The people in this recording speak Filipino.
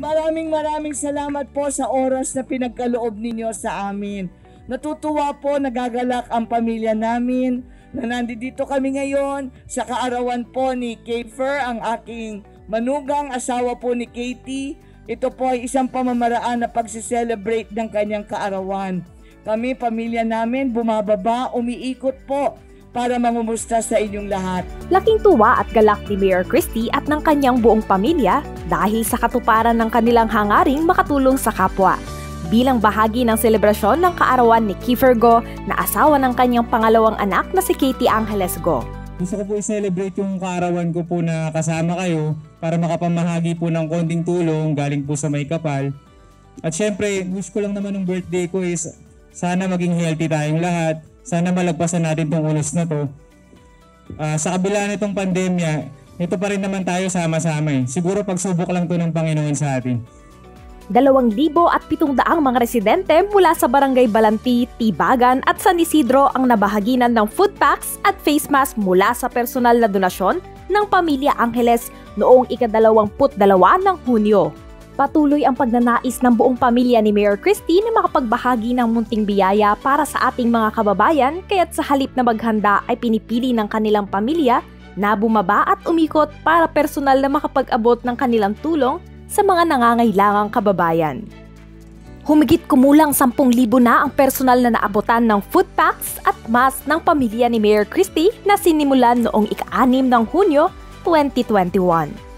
maraming maraming salamat po sa oras na pinagkaloob ninyo sa amin. Natutuwa po, nagagalak ang pamilya namin na nandito kami ngayon sa kaarawan po ni Kiefer, ang aking manugang asawa po ni Katie. Ito po ay isang pamamaraan na pagsiselebrate ng kanyang kaarawan. Kami, pamilya namin, bumababa, umiikot po para mamumusta sa inyong lahat. Laking tuwa at galak ni Mayor Christie at ng kanyang buong pamilya dahil sa katuparan ng kanilang hangaring makatulong sa kapwa. Bilang bahagi ng selebrasyon ng kaarawan ni Kiefer Go na asawa ng kanyang pangalawang anak na si Katie Angeles Go. Gusto ko po i-celebrate yung kaarawan ko po na kasama kayo para makapamahagi po ng konting tulong galing po sa may kapal. At syempre, wish ko lang naman ng birthday ko is sana maging healthy tayong lahat. Sana malagpasan natin tong ulos na to. Ah, sa kabila nitong pandemya, ito pa rin naman tayo sama-sama eh. Siguro pagsubok lang to ng Panginoon sa atin. 2,700 mga residente mula sa Barangay Balanti, Tibagan at San Isidro ang nabahaginan ng food packs at face mask mula sa personal na donasyon ng Pamilya Angeles noong ikadalawamput dalawa ng Hunyo. Patuloy ang pagnanais ng buong pamilya ni Mayor Christie na makapagbahagi ng munting biyaya para sa ating mga kababayan kaya't sa halip na maghanda ay pinipili ng kanilang pamilya na bumaba at umikot para personal na makapag-abot ng kanilang tulong sa mga nangangailangang kababayan. Humigit kumulang 10,000 na ang personal na naabotan ng food packs at mask ng pamilya ni Mayor Christie na sinimulan noong ika-6 ng Hunyo 2021.